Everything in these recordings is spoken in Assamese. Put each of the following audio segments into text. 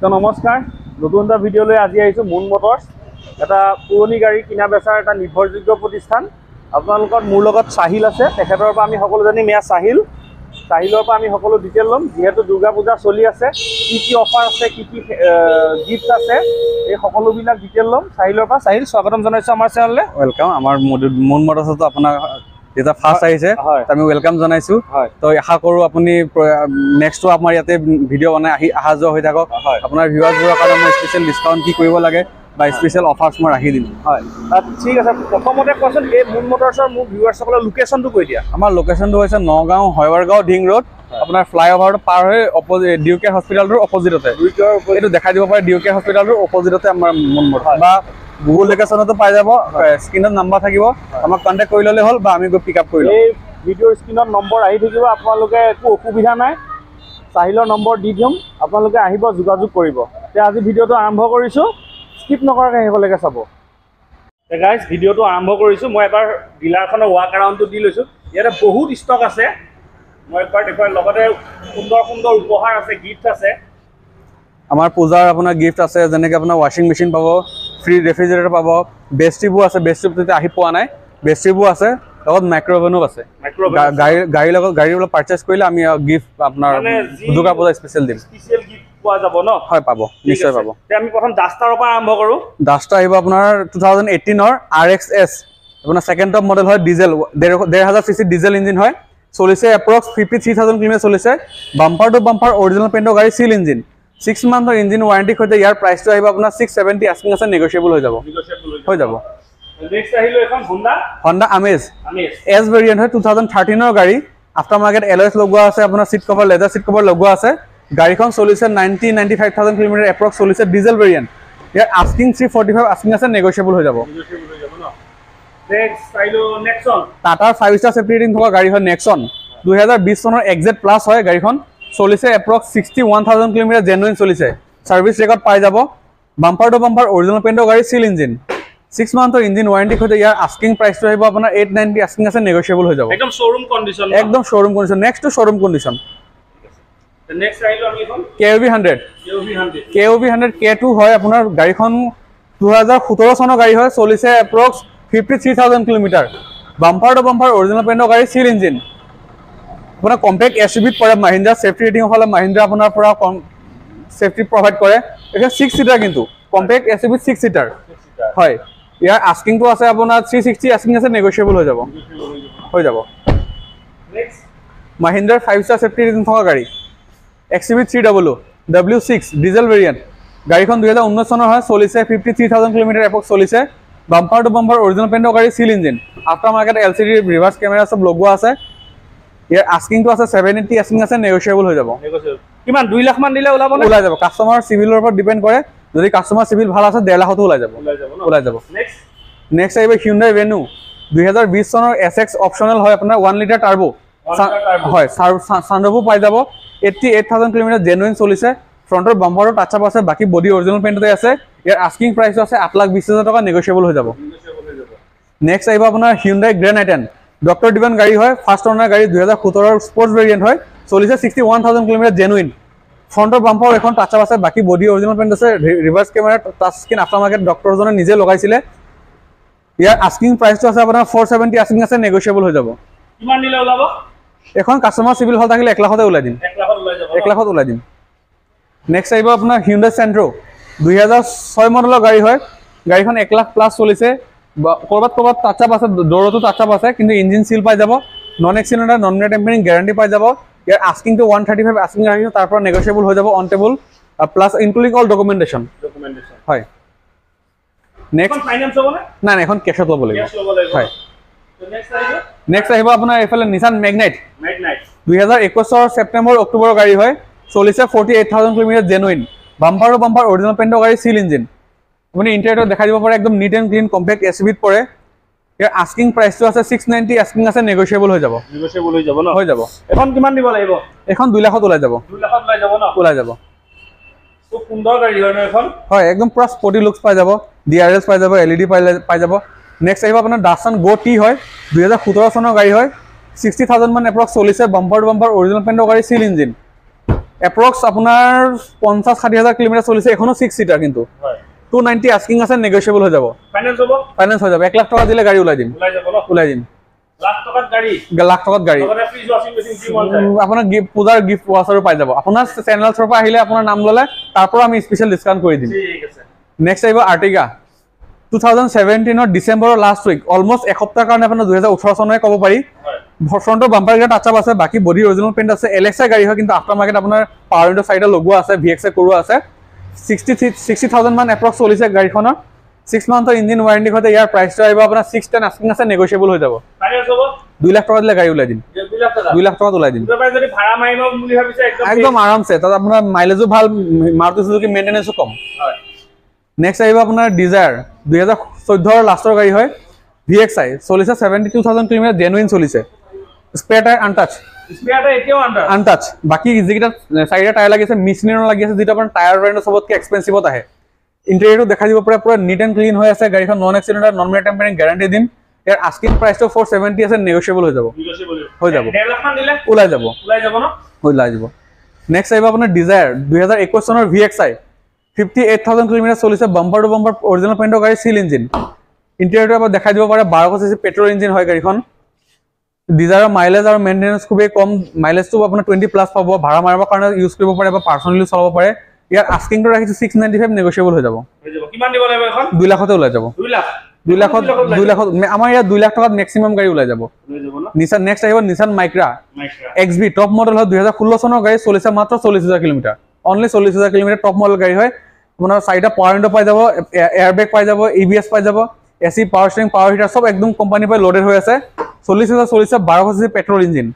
তো নমস্কাৰ নতুন এটা ভিডিঅ'লৈ আজি আহিছোঁ মুন মটৰ্ছ এটা পুৰণি গাড়ী কিনা বেচাৰ এটা নিৰ্ভৰযোগ্য প্ৰতিষ্ঠান। আপোনালোকৰ মোৰ লগত চাহিল আছে তেখেতৰ পৰা আমি সকলো জানিম এয়া চাহিল। চাহিলৰ পৰা আমি সকলো ডিটেইল ল'ম যিহেতু দুৰ্গা পূজা চলি আছে কি কি অফাৰ আছে কি কি গিফ্ট আছে এই সকলোবিলাক ডিটেইল ল'ম। চাহিলৰ পৰা চাহিল স্বাগতম জনাইছোঁ আমাৰ চেনেললৈ। ৱেলকাম আমাৰ মুন মটৰ্ছতো আপোনাৰ যেতিয়া ফাৰ্ষ্ট আহিছে আমি ৱেলকাম জনাইছোঁ। তো আশা কৰোঁ আপুনি নেক্সটো আমাৰ ইয়াতে ভিডিঅ' বনাই আহি অহা যোৱা হৈ থাকক। আপোনাৰ ভিউৱাৰ্ছবোৰৰ কাৰণে মই স্পেচিয়েল ডিছকাউণ্ট কি কৰিব লাগে বা স্পেচিয়েল অফাৰ্ছ মই ৰাখি দিম। হয়। ঠিক আছে প্ৰথমতে কোৱাচোন এই মুন মটৰ্ছৰ মোৰ ভিউৱাৰ্ছসকলৰ লোকেশ্যনটো কৈ দিয়া। আমাৰ লোকেশ্যনটো হৈছে নগাঁও হয়ৱাৰগাঁও ঢিং ৰোড আপোনাৰ ফ্লাই অভাৰটো পাৰ হৈ অপজিট ডিউ কে হস্পিটেলটোৰ অপজিটতে এইটো দেখাই দিব পাৰে ডিউ কে হস্পিটেলটোৰ অপজিটতে আমাৰ মুন মটৰ বা গুগল লোকেশ্যনতো পাই যাব। স্ক্ৰীণত নাম্বাৰ থাকিব। আমাক কণ্টেক্ট কৰি ল'লে হ'ল বা আমি গৈ পিক আপ কৰি ল'ম। এই ভিডিঅ'ৰ স্ক্ৰীণত নম্বৰ আহি থাকিব আপোনালোকে একো অসুবিধা নাই। চাহিলৰ নম্বৰ দি দিম আপোনালোকে আহিব যোগাযোগ কৰিব। এতিয়া আজি ভিডিঅ'টো আৰম্ভ কৰিছোঁ। স্কিপ নকৰাকৈ শেষলৈকে চাব। গাইজ ভিডিঅ'টো আৰম্ভ কৰিছোঁ। মই এবাৰ ডিলাৰখনৰ ৱাক এৰাউণ্ডটো দি লৈছোঁ। ইয়াতে বহুত ষ্টক আছে। মই একবাৰ দেখুৱাই লগতে সুন্দৰ সুন্দৰ উপহাৰ আছে গিফ্ট আছে। আমাৰ পূজাৰ আপোনাৰ গিফ্ট আছে যেনেকৈ আপোনাৰ ৱাশ্বিং মেচিন পাব। ফ্ৰী ৰেফ্ৰিজাৰেটৰ পাব। বেষ্টিবো আছে বেষ্টিব তেতিয়া আহি পোৱা নাই। বেষ্টিবো আছে লগত মাইক্ৰ'ভেনো আছে। গাড়ী গাড়ীৰ লগত গাড়ীৰ লগত পাৰ্চেছ কৰিলে আমি গিফ্ট আপোনাৰ দুৰ্গা পূজা স্পেচিয়েল দিম। স্পেচিয়েল গিফ্ট পোৱা যাব ন? হয় পাব। ঠিক নিশ্চয় আছে। পাব। এতিয়া আমি প্ৰথম ডাষ্টাৰৰ পৰা আৰম্ভ কৰোঁ। ডাষ্টাৰ আহিব আপোনাৰ টু থাউজেণ্ড এইটিনৰ আৰ এক্স এছ আপোনাৰ ছেকেণ্ড টপ মডেল হয় ডিজেল ডেৰ ডেৰ হাজাৰ চি চি ডিজেল ইঞ্জিন হয়। চলিছে approx fifty three thousand kilometre চলিছে। বাম্পাৰ টু বাম্পাৰ অৰিজিনেল পেণ্টৰ গাড়ী চিল ইঞ্জিন ছিক্স মান্থৰ ইঞ্জিন ৱাৰেণ্টিৰ সৈতে ইয়াৰ প্ৰাইচটো আহিব আপোনাৰ ছিক্স ছেভেণ্টি আস্কিং আছে নেগচিয়েবল হৈ যাব। হৈ যাব। হোণ্ডা আমেজ আমি এছ ভেৰিয়েণ্ট হয় টু থাউজেণ্ড থাৰ্টিনৰ গাড়ী। আফটাৰ মাৰ্কেট এলএছ লগোৱা আছে আপোনাৰ seat cover leather seat cover লগোৱা আছে। গাড়ীখন চলিছে ninety ninety five thousand kilometre approx চলিছে ডিজেল ভেৰিয়েণ্ট ইয়াৰ asking three forty five asking আছে নেগচিয়েবল হৈ যাব। টাটাৰ ফাইভ ষ্টাৰ চেফটি ৰেটিং থকা গাড়ী হয় নেক্সন দুহেজাৰ বিছ চনৰ এক্সেট প্লাছ হয় গাড়ীখন। চলিছে approx sixty one thousand kilometre genuine চলিছে। ছাৰ্ভিচ ৰেকৰ্ড পাই যাব। বাম্পাৰ টু বাম্পাৰ অৰিজিনেল পেণ্টৰ গাড়ী চিল ইঞ্জিন ছিক্স মান্থৰ ইঞ্জিন ৱাৰেণ্টিৰ সৈতে ইয়াৰ আস্কিং প্ৰাইচটো আহিব আপোনাৰ এইট নাইণ্টি আস্কিং আছে নেগচিয়েবল হৈ যাব। একদম শ্বৰুম কণ্ডিশ্যন একদম showroom condition next to showroom condition K U' V hundred K U' V hundred K two হয় আপোনাৰ গাড়ীখন। দুহেজাৰ সোতৰ চনৰ গাড়ী হয় চলিছে approx fifty three thousand kilometre bumper to bumper original পেণ্টৰ গাড়ী চিল ইঞ্জিন আপোনাৰ কম্পেক্ট এছ ইউ বিত পৰে মাহিন্দ্ৰা ছেফটি ৰেটিঙৰ ফালে মাহিন্দ্ৰা আপোনাৰ পৰা কম ছেফটি প্ৰভাইড কৰে। এতিয়া ছিক্স চিটাৰ কিন্তু কম্পেক্ট এছ ইউ বিত ছিক্স চিটাৰ হয় ইয়াৰ আস্কিংটো আছে আপোনাৰ থ্ৰী ছিক্সটি আস্কিং আছে নেগচিয়েবল হৈ যাব। হৈ যাব। মাহিন্দ্ৰাৰ ফাইভ ষ্টাৰ ছেফটি ৰেটিং থকা গাড়ী। X U V three double W six diesel variant গাড়ীখন দুহেজাৰ ঊনৈছ চনৰ হয় চলিছে ফিফটি থ্ৰী থাউজেণ্ড কিলোমিটাৰ এপক চলিছে। বাম্পাৰ টু বাম্পাৰ অৰিজিনেল পেণ্টৰ গাড়ী seal engine after market L C D reverse camera চব লগোৱা আছে। ইয়াৰ আস্কিংটো আছে ছেভেন এইটি আস্কিং আছে নেগচিয়েবল হৈ যাব। কিমান দুই লাখ মান দিলে ওলাব ওলাই যাব। কাষ্টমাৰ চিভিলৰ ওপৰত ডিপেণ্ড কৰে। যদি কাষ্টমাৰ চিভিল ভাল আছে ডেৰ লাখতো ওলাই যাব। ওলাই যাব নেক্সট আহিব হিউণ্ডাই ভেনু দুহেজাৰ বিছ চনৰ এছ এক্স অপশ্যনেল হয় আপোনাৰ ওৱান লিটাৰ টাৰ্বো। হয় চানৰফো পাই যাব। Eighty eight thousand kilometre genuine চলিছে। ফ্ৰণ্টৰ বাম্পাৰো টাচ আপ আছে বাকী বডি অৰিজিনেল পেণ্টতে আছে। ইয়াৰ আস্কিং প্ৰাইচটো আছে আঠ লাখ বিছ হাজাৰ টকা নেগচিয়েবল হৈ যাব। নেক্সট আহিব আপোনাৰ Hyundai grand i ten doctor divan গাড়ী হয় ফাৰ্ষ্ট অনাৰ গাড়ী দুহেজাৰ সোতৰৰ স্পৰ্টছ ভেৰিয়েণ্ট হয় চলিছে sixty one thousand kilometre genuine ফ্ৰণ্টৰ bumper এখন টাচ আপ আছে বাকী বডি অৰিজিনেল পেণ্ট আছে reverse camera touch screen after market ডক্টৰজনে নিজে লগাইছিলে। ইয়াৰ আস্কিং প্ৰাইচটো আছে আপোনাৰ ফ'ৰ ছেভেণ্টি আস্কিং আছে নেগচিয়েবল হৈ যাব। এখন কাষ্টমাৰ চিভিল ভাল থাকিলে এক লাখতে ওলাই দিম। এক লাখত ওলাই দিম। নেক্সট আহিব আপোনাৰ হিউণ্ডাই চেণ্ট্ৰ' দুহেজাৰ ছয় মডেলৰ গাড়ী হয়। গাড়ীখন এক লাখ প্লাছ চলিছে। বা- ক'ৰবাত ক'ৰবাত টাচ আপ আছে দৌৰতো টাচ আপ আছে কিন্তু ইঞ্জিন চিল পাই যাব নন এক্সিডেণ্টাৰ নন মেট টেম্পাৰিং গেৰাণ্টি পাই যাব ইয়াৰ আস্কিংটো ওৱান থাৰ্টি ফাইভ আস্কিং ৰাখিছোঁ তাৰ পৰা নেগচিয়েবল হৈ যাব on table plus including all documentation হয়। নেক্সট নাই নাই এখন কেছত ল'ব লাগিব। হয়। নেক্সট আহিব? আপোনাৰ এইফালে নিচান মেগনাইট নাইট নাইট দুহেজাৰ একৈছৰ ছেপ্টেম্বৰ অক্টোবৰৰ গাড়ী হয়। চলিছে forty eight thousand kilometre genuine bumper bumper original পেণ্টৰ গাড়ী চিল ইঞ্জিন আপুনি ইণ্টেৰিয়ৰত দেখাই দিব পাৰে একদম neat and clean compact S বিত পৰে। ইয়াৰ আস্কিং প্ৰাইচটো আছে ছিক্স নাইণ্টি আস্কিং আছে নেগচিয়েবল হৈ যাব। নেগচিয়েবল হৈ যাব ন? হৈ যাব। এখন কিমান দিব লাগিব? এখন দুই লাখত ওলাই যাব। দুই লাখত ওলাই যাব ন? ওলাই যাব। খুব সুন্দৰ গাড়ী হয় ন এখন? হয় একদম পূৰা স্পৰ্টি লুকছ পাই যাব। ডি আৰ এছ পাই যাব এল ই ডি পাই পাই যাব। নেক্সট আহিব আপোনাৰ ডাছন গ' টি হয় দুহেজাৰ সোতৰ চনৰ গাড়ী হয়। ছিক্সটি থাউজেণ্ড মান এপ্ৰক্স চলিছে বাম্পাৰ টু বাম্পাৰ অৰিজিনেল পেণ্টৰ গাড়ী চিল ইঞ্জিন এপ্ৰক্স আপোনাৰ পঞ্চাছ ষাঠি হাজাৰ কিলোমিটাৰ চলিছে এখনো ছিক্স চিটাৰ কিন্তু। টু নাইণ্টি আস্কিং আছে নেগচিয়েবল হৈ যাব। ফাইনেন্স হৈ যাব। এক লাখ টকা দিলে গাড়ী ওলাই দিম। ওলাই দিম। লাখ টকাত গাড়ী? লাখ টকাত গাড়ী। লগতে ফ্ৰিজ ৱাশ্বিং মেচিন কি মন যায় আপোনাৰ গিফ্ট পূজাৰ গিফ্ট ৱাচাৰো পাই যাব। আপোনাৰ চেনেলৰ থ্ৰৰ পৰা আহিলে আপোনাৰ নাম ল'লে তাৰ পৰা আমি স্পেচিয়েল ডিছকাউণ্ট কৰি দিম। ঠিক আছে। নেক্সট আহিব আৰ্টিগা টু থাউজেণ্ড ছেভেণ্টিনৰ ডিচেম্বৰৰ লাষ্ট উইক অলমষ্ট এসপ্তাহৰ কাৰণে আপোনাৰ দুহেজাৰ ওঠৰ চনৰে ক'ব পাৰি। হয়। ফ্ৰণ্টৰ বাম্পাৰ কেইটা টাচ আপ আছে বাকী বডি অৰিজিনেল পেইণ্ট আছে। এল এক্স গাড়ী হয় কিন্তু আফটাৰ মাৰ্কেট আপোনাৰ পাৱাৰ উইণ্ডো চাৰিটা লগোৱা আছে ভি এক্স কৰোৱা আছে। ছিক্সটি ছিক্সটি থাউজেণ্ড মান এপ্ৰক্স চলিছে গাড়ীখনৰ। ছিক্স মান্থৰ ইঞ্জিন ৱাৰেণ্টি সৈতে ইয়াৰ প্ৰাইচটো আহিব আপোনাৰ ছিক্স টেন আস্কিং আছে নেগচিয়েবল হৈ যাব। দুই লাখ টকা দিলে গাড়ী ওলাই দিম। দুই লাখ টকাত ওলাই দিম। একদম আৰামছে তাত আপোনাৰ মাইলেজো ভাল মাৰুতি চুজুকি মেইনটেনেঞ্চো কম। নেক্সট আহিব আপোনাৰ ডিজায়াৰ দুহেজাৰ চৈধ্যৰ লাষ্টৰ গাড়ী হয়। ভি এক্স আই চলিছে seventy two thousand kilometre genuine চলিছে। স্পেয়াৰ টায়াৰ আনটাচ আনটাচ বাকী যিকেইটা চাৰিটা টায়াৰ লাগি আছে লাগি আছে যিটো আপোনাৰ টায়াৰ ব্ৰেণ্ডৰ চবতকৈ এক্সপেঞ্চিভত আহে। ইণ্টেৰিয়ৰটো দেখা দিব পাৰে পুৰা নিট এণ্ড ক্লিন হৈ আছে গাড়ীখন নন এক্সিডেণ্টাৰ নন গেৰাণ্টি দিম। ইয়াৰ আস্কিং প্ৰাইচটো ফ'ৰ ছেভেণ্টি আছে নেগচিয়েবল হৈ যাব। হৈ যাব। ওলাই যাব। ওলাই যাব ন? ওলাই যাব। নেক্সট আহিব আপোনাৰ ডিজায়াৰ দুহেজাৰ একৈছ চনৰ V X I fifty eight thousand kilometre চলিছে বাম্পাৰ টু বাম্পাৰ অৰিজিনেল পেইণ্টৰ গাড়ী চিল ইঞ্জিন ইণ্টেৰিয়ৰটো এবাৰ দেখাই দিব পাৰে বাৰশ চি চি পেট্ৰল ইঞ্জিন হয় গাড়ীখন। ডিজায়াৰৰ মাইলেজ আৰু মেইনটেনেঞ্চ খুবেই কম। মাইলেজটো আপোনাৰ টুৱেণ্টি প্লাছ পাব ভাড়া মাৰিবৰ কাৰণে ইউজ কৰিব পাৰে বা পাৰ্চনেলি চলাব পাৰে। ইয়াৰ আস্কিংটো ৰাখিছোঁ ছিক্স নাইণ্টি ফাইভ নেগচিয়েবল হৈ যাব। হৈ যাব। কিমান দিব লাগিব এখন? দুই লাখতে ওলাই যাব। দুই লাখ। দুই লাখত দুই লাখত আমাৰ ইয়াত দুই লাখ টকাত মেক্সিমাম গাড়ী ওলাই যাব। নিচান নেক্সট আহিব Nissan Micra X V top model হয় দুহেজাৰ ষোল্ল চনৰ গাড়ী চলিছে মাত্ৰ চল্লিছ হাজাৰ কিলোমিটাৰ। অনলি চল্লিছ হাজাৰ কিলোমিটাৰ টপ মডেল গাড়ী হয়। আপোনাৰ চাৰিটা পাৱাৰ উইণ্ডো পাই যাব এয়াৰ বেগ পাই যাব ই বি এছ পাই যাব। A C power steering power heater চব একদম কোম্পানীৰ পৰা লোডেড হৈ আছে। চল্লিছ হাজাৰ চলিছে বাৰশ C C petrol engine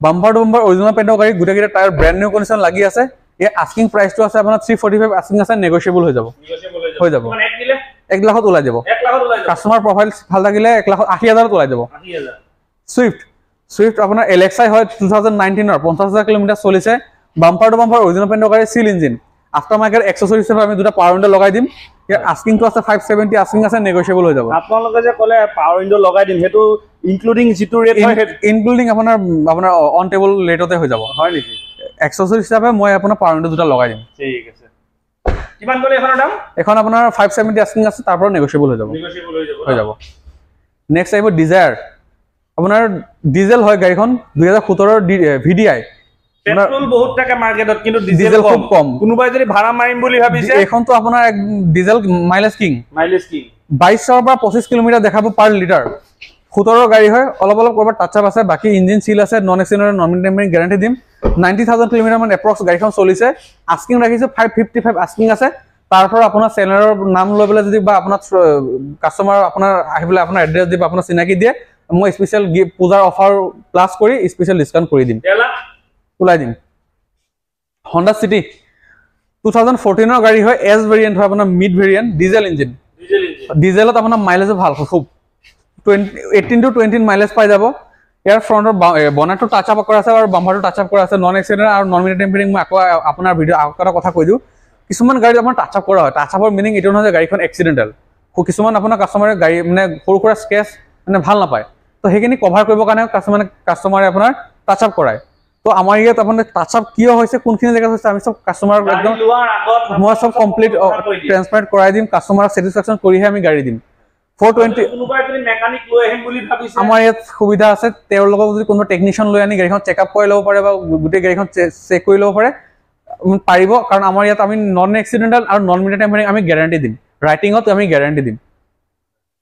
bumper to bumper original পেণ্টৰ গাড়ী গোটেইকেইটা টায়াৰ ব্ৰেণ্ড নিউ কণ্ডিশ্যন লাগি আছে। ইয়াৰ আস্কিং প্ৰাইচটো আছে আপোনাৰ থ্ৰী ফৰ্টি ফাইভ আস্কিং আছে নেগচিয়েবল হৈ যাব। হৈ যাব। এক লাখত ওলাই যাব। কাষ্টমাৰ প্ৰফাইল ভাল থাকিলে এক লাখত আশী হাজাৰত ওলাই যাব। চুইফ্ট চুইফ্ট আপোনাৰ এলেক্সাই হয় টু থাউজেণ্ড নাইনটিনৰ পঞ্চাছ হাজাৰ কিলোমিটাৰ চলিছে। বাম্পাৰ টু বাম্পাৰ অৰিজিনেল পেণ্টৰ গাড়ী চিল ইঞ্জিন আফটাৰ মাৰ্কেট এক্সেচৰি হিচাপে আমি দুটা পাৱাৰ উইণ্ডো লগাই দিম। আছে ফাইভ ছেভেণ্টি আস্কিং আছে নেগচিয়েবল হৈ যাব। আপোনালোকে যে ক'লে পাৱাৰ উইণ্ডো লগাই দিম সেইটো ইনক্লুডিং যিটো ৰেট হয় ইনক্লুডিং আপোনাৰ আপোনাৰ অন টেবল ৰেটতে হৈ যাব। হয় নেকি? এক্সেচৰি হিচাপে মই আপোনাৰ পাৱাৰ উইণ্ডো দুটা লগাই দিম। ঠিক আছে। কিমান ক'লে এইখনৰ দাম? এখন আপোনাৰ ফাইভ ছেভেণ্টি আস্কিং আছে তাৰ পৰা নেগচিয়েবল হৈ যাব। নেগচিয়েবল হৈ যাব হৈ যাব। নেক্সট আহিব ডিজায়াৰ আপোনাৰ ডিজেল হয় গাড়ীখন দুহেজাৰ সোতৰৰ পেট্ৰল বহুত থাকে মাৰ্কেটত কিন্তু ডিজেল খুব কম। কোনোবাই যদি ভাড়া মাৰিম বুলি ভাবিছে এইখনতো আপোনাৰ এক ডিজেল মাইলেজ কিং মাইলেজ কি বাইছৰ পৰা পঁচিছ কিলোমিটাৰ দেখাব পাৰ লিটাৰ সোতৰৰ গাড়ী হয় অলপ অলপ ক'ৰবাত টাচ আপ আছে বাকী ইঞ্জিন চিল আছে নন এক্সিডেণ্টৰ নন মেইনটেইন গেৰাণ্টি দিম। নাইণ্টি থাউজেণ্ড কিলোমিটাৰ মান এপ্ৰক্স গাড়ীখন চলিছে। আস্কিং ৰাখিছোঁ ফাইভ ফিফটি ফাইভ আস্কিং আছে। তাৰ পৰা আপোনাৰ চেনেলৰ নাম লৈ পেলাই যদি বা আপোনাৰ কাষ্টমাৰ আপোনাৰ আহি পেলাই আপোনাৰ এড্ৰেছ দিব আপোনাৰ চিনাকি দিয়ে মই স্পেচিয়েল গিফ্ট পূজাৰ অফাৰ প্লাছ কৰি স্পেচিয়েল ডিছকাউণ্ট কৰি দিম। ডেৰ লাখ ওলাই দিম। হণ্ডা চিটি টু থাউজেণ্ড ফৰ্টিনৰ গাড়ী হয় এছ ভেৰিয়েণ্ট হয় আপোনাৰ mid variant diesel engine diesel engine ডিজেলত আপোনাৰ মাইলেজো ভাল খুব। Twenty eighteen to twenty mileage পাই যাব। ইয়াৰ ফ্ৰণ্টৰ বনাৰটো টাচ আপ কৰা আছে আৰু বাম্পাৰটো টাচ আপ কৰা আছে। নন এক্সিডেণ্ট আৰু নন মিনিট টেম্পাৰিং মই আকৌ আপোনাৰ ভিডিঅ' আকৌ এটা কথা কৈ দিওঁ। কিছুমান গাড়ীত আপোনাৰ টাচ আপ কৰা হয়। টাচ আপৰ মিনিং এইটো নহয় যে গাড়ীখন এক্সিডেণ্টেল কিছুমান আপোনাৰ কাষ্টমাৰে গাড়ী মানে সৰু সুৰা স্কেচ মানে ভাল নাপায়। তো সেইখিনি কভাৰ কৰিবৰ কাৰণে কাষ্টমাৰে কাষ্টমাৰে আপোনাৰ টাচ আপ কৰায়। তো আমাৰ ইয়াত আপোনাৰ টাচ আপ কিয় হৈছে কোনখিনি জেগাত হৈছে আমি চব কাষ্টমাৰক একদম মই চব কমপ্লিট ট্ৰেন্সপাৰেণ্ট কৰাই দিম কাষ্টমাৰক ছেটিছফেকশ্যন কৰিহে আমি গাড়ী দিম। ফ'ৰ টুৱেণ্টি কোনোবাই যদি মেকানিক লৈ আহিম বুলি ভাবিছে। আমাৰ ইয়াত সুবিধা আছে তেওঁৰ লগত যদি কোনোবা টেকনিচিয়ান লৈ আনি গাড়ীখন চেকআপ কৰি ল'ব পাৰে বা গোটেই গাড়ীখন চেক কৰি ল'ব পাৰে পাৰিব। কাৰণ আমাৰ ইয়াত আমি নন এক্সিডেণ্টেল আৰু নন মিনিট টেম্পাৰিং আমি গেৰাণ্টি দিম। ৰাইটিঙত আমি গেৰাণ্টি দিম।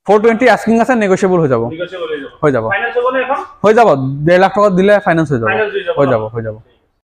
ফ'ৰ টুৱেণ্টি আস্কিং আছে নেগচিয়েবল হৈ যাব। নেগচিয়েবল হৈ যাব। হৈ যাব। ফাইনেন্স হ'বনে এখন হৈ যাব। ডেৰ লাখ টকাত দিলে ফাইনেন্স হৈ যাব। ফাইনেন্স হৈ যাব। হৈ? যাব হৈ যাব।